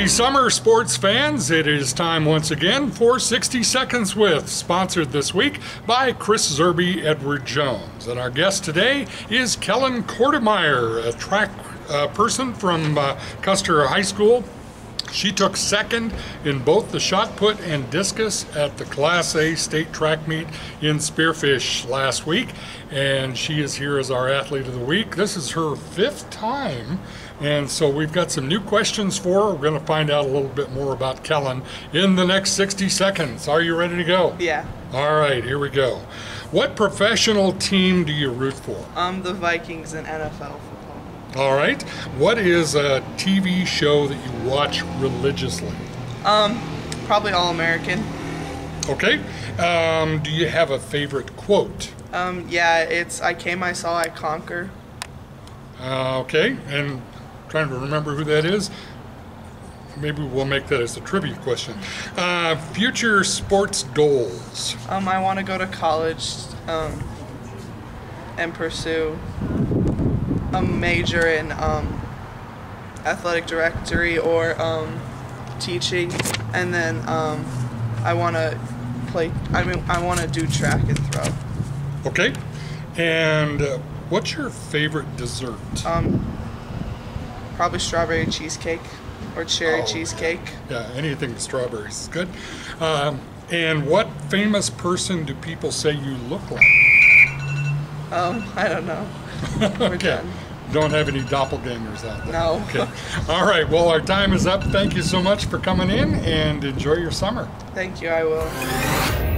Happy summer, sports fans. It is time once again for 60 Seconds With, sponsored this week by Kris Zerbe Edward Jones. And our guest today is Kellyn Kortemeyer, a track uh, person from uh, Custer High School. She took second in both the shot put and discus at the Class A state track meet in Spearfish last week, and she is here as our athlete of the week. This is her fifth time, and so we've got some new questions for her. We're going to find out a little bit more about Kellyn in the next 60 seconds. Are you ready to go? Yeah. All right, here we go. What professional team do you root for? Um, the Vikings in NFL. All right. What is a TV show that you watch religiously? Um, probably All American. Okay. Um, do you have a favorite quote? Um, yeah, it's I came, I saw, I conquer. Uh, okay. And trying to remember who that is. Maybe we'll make that as a trivia question. Uh, future sports goals. Um, I want to go to college. Um, and pursue a major in um, athletic directory or um, teaching, and then um, I want to play. I mean, I want to do track and throw. Okay. And uh, what's your favorite dessert? Um, probably strawberry cheesecake or cherry Oh, cheesecake. Yeah, anything with strawberries is good. Um, and what famous person do people say you look like? Um, I don't know. We're okay. done. Don't have any doppelgangers out there. No. Okay. All right. Well, our time is up. Thank you so much for coming in and enjoy your summer. Thank you. I will.